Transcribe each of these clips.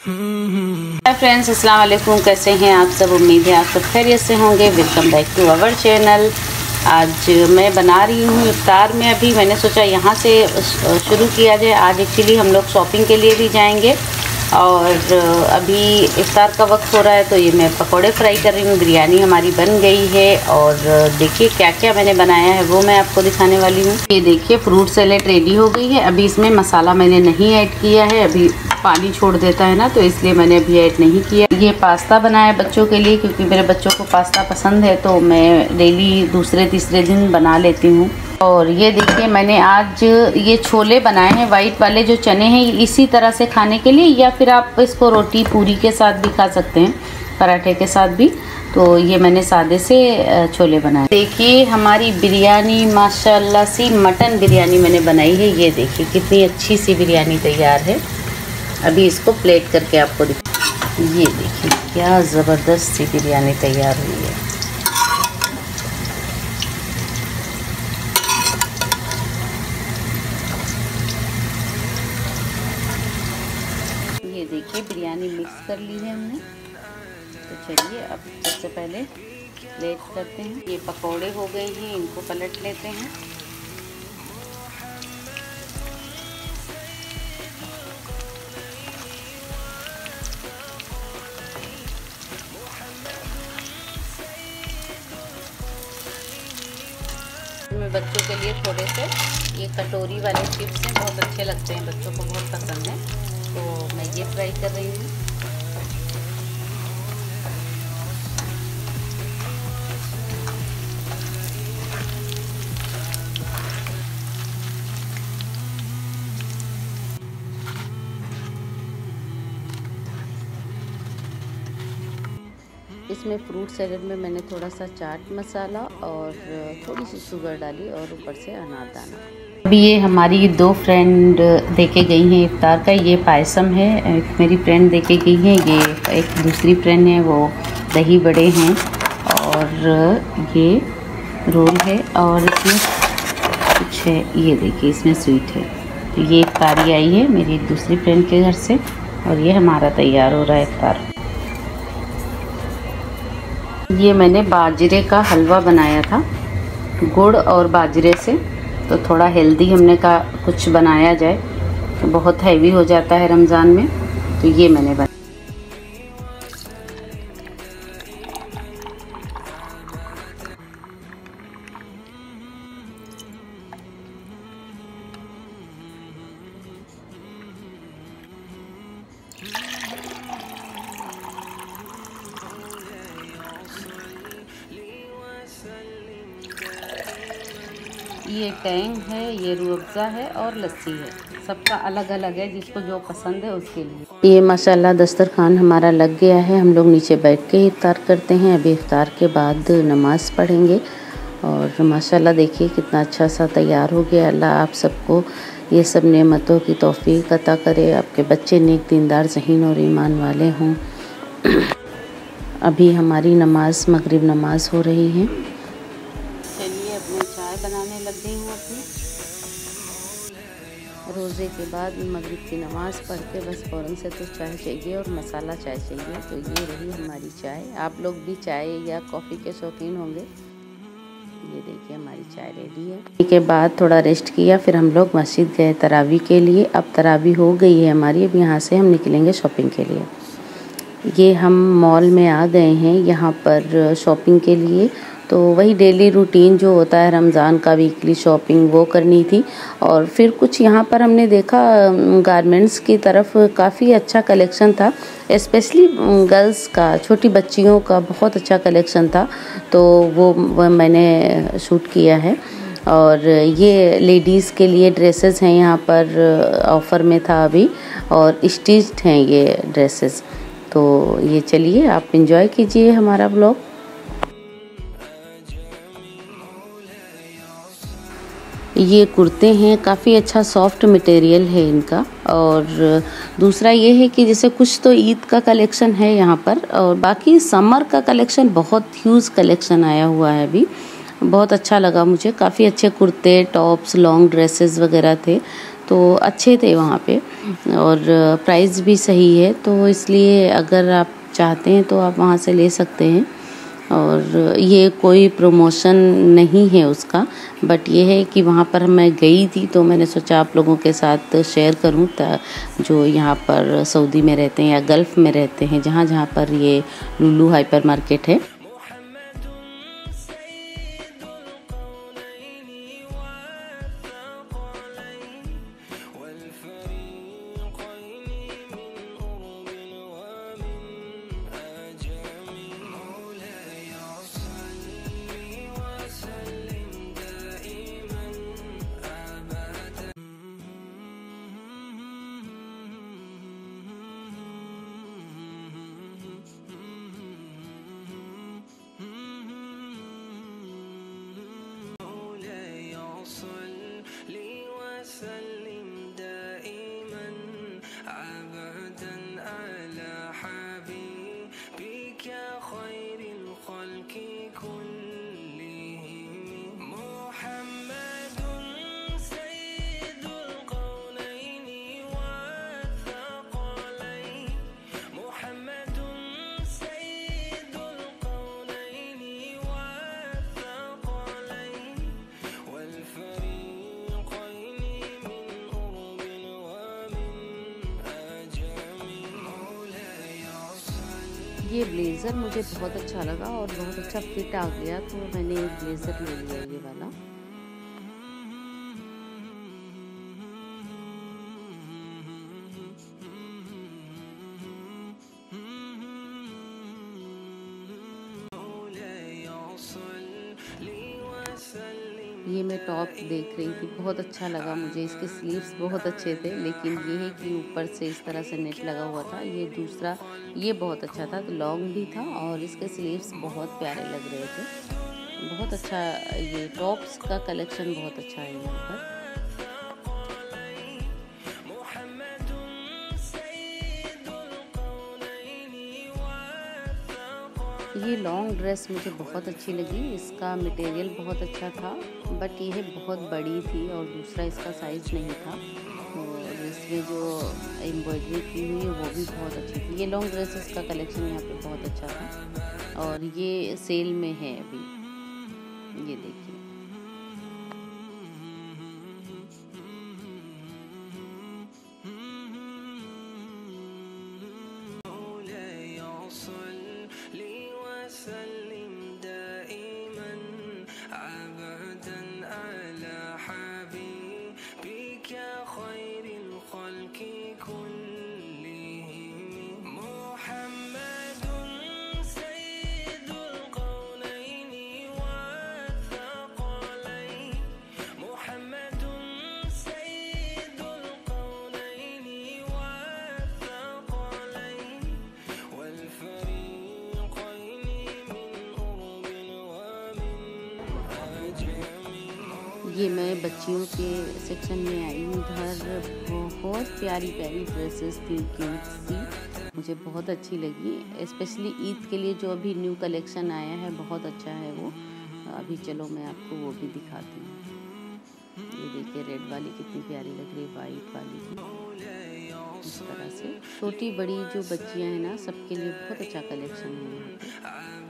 Friends अस्सलाम वालेकुम। कैसे हैं आप सब? उम्मीद है आप सब खैरियत से होंगे। Welcome back to our channel आज मैं बना रही हूँ इफ्तार में। अभी मैंने सोचा यहाँ से शुरू किया जाए। आज एक्चुअली हम लोग शॉपिंग के लिए भी जाएँगे। और अभी इफ्तार का वक्त हो रहा है तो ये मैं पकोड़े फ्राई कर रही हूँ। बिरयानी हमारी बन गई है और देखिए क्या क्या मैंने बनाया है वो मैं आपको दिखाने वाली हूँ। ये देखिए फ्रूट सैलेड रेडी हो गई है। अभी इसमें मसाला मैंने नहीं ऐड किया है। अभी पानी छोड़ देता है ना तो इसलिए मैंने अभी ऐड नहीं किया। ये पास्ता बनाया बच्चों के लिए क्योंकि मेरे बच्चों को पास्ता पसंद है तो मैं डेली दूसरे तीसरे दिन बना लेती हूँ। और ये देखिए, मैंने आज ये छोले बनाए हैं वाइट वाले जो चने हैं, इसी तरह से खाने के लिए, या फिर आप इसको रोटी पूरी के साथ भी खा सकते हैं, पराठे के साथ भी। तो ये मैंने सादे से छोले बनाए। देखिए, हमारी बिरयानी, माशाल्लाह सी, मटन बिरयानी मैंने बनाई है। ये देखिए, कितनी अच्छी सी बिरयानी तैयार है। अभी इसको प्लेट करके आपको दिख ये देखिए, क्या ज़बरदस्त सी बिरयानी तैयार हुई है। ये बिरयानी मिक्स कर ली है हमने। तो चलिए अब सबसे पहले प्लेट करते हैं। ये पकोड़े हो गए हैं, इनको पलट लेते हैं। बच्चों के लिए थोड़े से ये कटोरी वाले चिप्स हैं, बहुत अच्छे लगते हैं, बच्चों को बहुत पसंद है। तो मैं ये फ्राई कर रही हूँ। इसमें फ्रूट सैलड में मैंने थोड़ा सा चाट मसाला और थोड़ी सी शुगर डाली और ऊपर से अनार अभी ये हमारी दो फ्रेंड देके गई हैं, इफ्तार का, ये पायसम है, एक मेरी फ्रेंड देके गई है, ये एक दूसरी फ्रेंड है, वो दही बड़े हैं, और ये रोल है, और इसमें कुछ है, ये देखिए, इसमें स्वीट है। तो ये इफ्तारी आई है मेरी दूसरी फ्रेंड के घर से, और ये हमारा तैयार हो रहा है इफ्तार। ये मैंने बाजरे का हलवा बनाया था, गुड़ और बाजरे से। तो थोड़ा हेल्दी हमने का कुछ बनाया जाए तो बहुत हैवी हो जाता है रमज़ान में तो ये मैंने बनाया ये टैंग है, ये रूअफ़ज़ा है और लस्सी है। सबका अलग अलग है, जिसको जो पसंद है उसके लिए। ये माशाल्लाह दस्तरखान हमारा लग गया है। हम लोग नीचे बैठ के इफ्तार करते हैं। अभी इफ्तार के बाद नमाज़ पढ़ेंगे। और माशाल्लाह देखिए कितना अच्छा सा तैयार हो गया। अल्लाह आप सबको ये सब नेमतों की तोफ़ी अता करे। आपके बच्चे नेक दीनदार, जहन और ईमान वाले हों। अभी हमारी नमाज़, मगरिब नमाज़ हो रही है। रोज़े के बाद मगरिब की नमाज़ पढ़ के बस फ़ौरन से तो चाय चाहिए और मसाला चाय चाहिए। तो ये रही हमारी चाय। आप लोग भी चाय या कॉफ़ी के शौकीन होंगे। ये देखिए हमारी चाय रेडी है। के बाद थोड़ा रेस्ट किया, फिर हम लोग मस्जिद गए तरावी के लिए। अब तरावी हो गई है हमारी। अब यहाँ से हम निकलेंगे शॉपिंग के लिए। ये हम मॉल में आ गए हैं। यहाँ पर शॉपिंग के लिए तो वही डेली रूटीन जो होता है रमज़ान का वीकली शॉपिंग वो करनी थी। और फिर कुछ यहाँ पर हमने देखा गारमेंट्स की तरफ़ काफ़ी अच्छा कलेक्शन था। स्पेशली गर्ल्स का छोटी बच्चियों का बहुत अच्छा कलेक्शन था। तो वो, वो मैंने शूट किया है। और ये लेडीज़ के लिए ड्रेसेस हैं यहाँ पर ऑफ़र में था अभी। और स्टिच्ड हैं ये ड्रेसेस तो ये चलिए आप इन्जॉय कीजिए हमारा ब्लॉग ये कुर्ते हैं, काफ़ी अच्छा सॉफ्ट मटेरियल है इनका। और दूसरा ये है कि जैसे कुछ तो ईद का कलेक्शन है यहाँ पर, और बाकी समर का कलेक्शन बहुत ह्यूज कलेक्शन आया हुआ है अभी। बहुत अच्छा लगा मुझे। काफ़ी अच्छे कुर्ते टॉप्स लॉन्ग ड्रेसेस वगैरह थे तो अच्छे थे वहाँ पे। और प्राइस भी सही है तो इसलिए अगर आप चाहते हैं तो आप वहाँ से ले सकते हैं। और ये कोई प्रमोशन नहीं है उसका बट ये है कि वहाँ पर मैं गई थी तो मैंने सोचा आप लोगों के साथ शेयर करूँ जो यहाँ पर सऊदी में रहते हैं या गल्फ़ में रहते हैं जहाँ जहाँ पर ये लुलू हाइपर मार्केट है। ये ब्लेज़र मुझे बहुत अच्छा लगा और बहुत अच्छा फिट आ गया तो मैंने ये ब्लेज़र ले लिया, ये वाला। ये मैं टॉप देख रही थी। बहुत अच्छा लगा मुझे। इसके स्लीव्स बहुत अच्छे थे, लेकिन ये है कि ऊपर से इस तरह से नेट लगा हुआ था। ये दूसरा, ये बहुत अच्छा था। तो लॉन्ग भी था और इसके स्लीव्स बहुत प्यारे लग रहे थे। बहुत अच्छा ये टॉप्स का कलेक्शन बहुत अच्छा है यहाँ पर। ये लॉन्ग ड्रेस मुझे बहुत अच्छी लगी। इसका मटेरियल बहुत अच्छा था बट ये बहुत बड़ी थी और दूसरा इसका साइज़ नहीं था। और इसमें जो एम्ब्रॉयडरी की हुई है, वो भी बहुत अच्छी थी। ये लॉन्ग ड्रेस इसका कलेक्शन यहाँ पे बहुत अच्छा था। और ये सेल में है अभी। ये देखिए। ये मैं बच्चियों के सेक्शन में आई हूँ। इधर बहुत प्यारी प्यारी ड्रेसेस थी क्यूट थी। मुझे बहुत अच्छी लगी स्पेशली ईद के लिए जो अभी न्यू कलेक्शन आया है, बहुत अच्छा है वो। अभी चलो मैं आपको वो भी दिखाती हूँ। ये देखिए रेड वाली कितनी प्यारी लग रही है वाइट वाली इस तरह से। छोटी बड़ी जो बच्चियाँ हैं ना, सबके लिए बहुत अच्छा कलेक्शन है यहाँ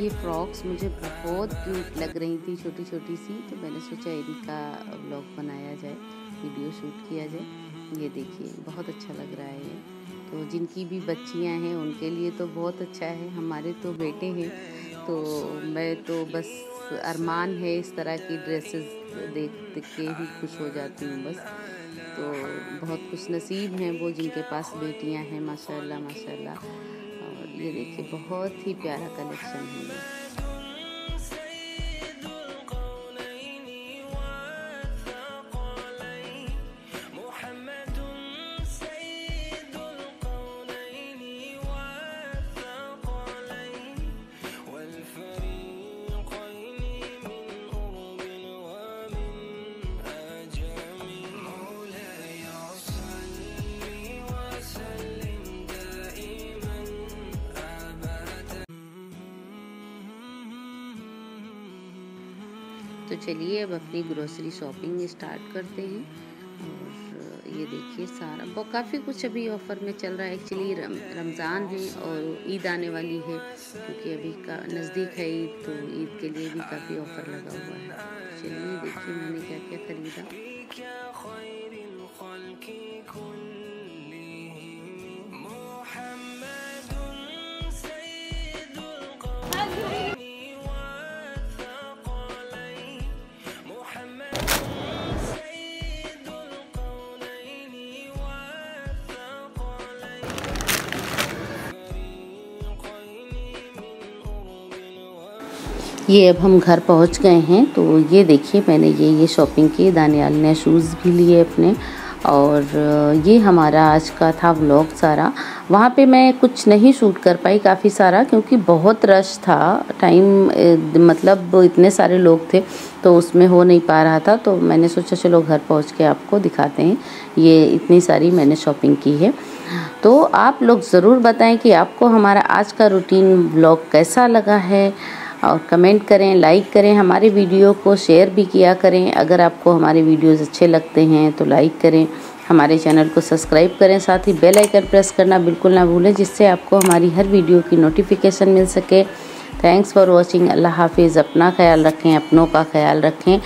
ये फ्रॉक्स मुझे बहुत क्यूट लग रही थी छोटी छोटी सी तो मैंने सोचा इनका ब्लॉग बनाया जाए वीडियो शूट किया जाए। ये देखिए, बहुत अच्छा लग रहा है ये। तो जिनकी भी बच्चियाँ हैं, उनके लिए तो बहुत अच्छा है, हमारे तो बेटे हैं। तो मैं तो बस अरमान है इस तरह की ड्रेसेस देख देख के ही खुश हो जाती हूँ बस। तो बहुत खुश नसीब हैं वो जिनके पास बेटियाँ हैं, माशाल्लाह माशाल्लाह। ये देखिए बहुत ही प्यारा कलेक्शन है चलिए अब अपनी ग्रोसरी शॉपिंग स्टार्ट करते हैं। और ये देखिए सारा काफ़ी कुछ अभी ऑफ़र में चल रहा है। एक्चुअली रम, रमज़ान है और ईद आने वाली है क्योंकि अभी का नज़दीक है ईद तो ईद के लिए भी काफ़ी ऑफ़र लगा हुआ है। चलिए देखिए मैंने क्या क्या ख़रीदा। ये अब हम घर पहुँच गए हैं तो ये देखिए मैंने ये ये शॉपिंग की दानियाल ने शूज़ भी लिए अपने। और ये हमारा आज का था व्लॉग सारा। वहाँ पे मैं कुछ नहीं शूट कर पाई काफ़ी सारा, क्योंकि बहुत रश था। टाइम मतलब इतने सारे लोग थे तो उसमें हो नहीं पा रहा था। तो मैंने सोचा चलो घर पहुँच के आपको दिखाते हैं। ये इतनी सारी मैंने शॉपिंग की है। तो आप लोग ज़रूर बताएँ कि आपको हमारा आज का रूटीन व्लॉग कैसा लगा है। और कमेंट करें, लाइक करें, हमारे वीडियो को शेयर भी किया करें। अगर आपको हमारे वीडियोस अच्छे लगते हैं तो लाइक करें। हमारे चैनल को सब्सक्राइब करें। साथ ही बेल आइकन प्रेस करना बिल्कुल ना भूलें, जिससे आपको हमारी हर वीडियो की नोटिफिकेशन मिल सके। Thanks for watching. अल्लाह हाफिज़। अपना ख्याल रखें, अपनों का ख्याल रखें।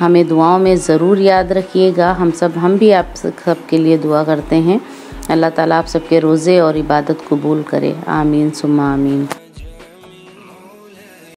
हमें दुआओं में ज़रूर याद रखिएगा। हम सब, हम भी आप सब के लिए दुआ करते हैं। अल्लाह ताला आप सबके रोज़े और इबादत कबूल करे। आमीन, सुम्मा आमीन।